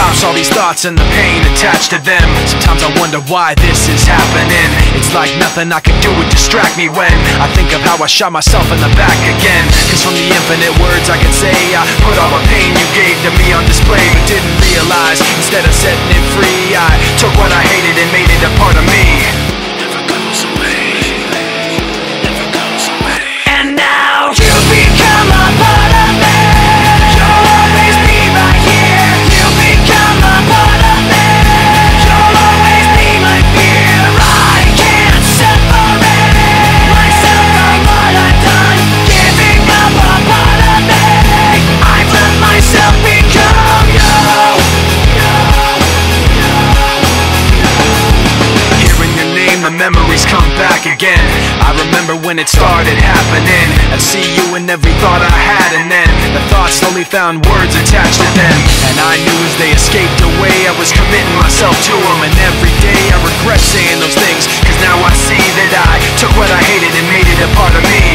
stops all these thoughts and the pain attached to them. Sometimes I wonder why this is happening. It's like nothing I can do would distract me when I think of how I shot myself in the back again. Cause from the infinite words I can say I put all my memories come back again. I remember when it started happening. I'd see you in every thought I had And then the thoughts slowly found words attached to them. And I knew as they escaped away I was committing myself to them And every day I regret saying those things Cause now I see that I took what I hated and made it a part of me.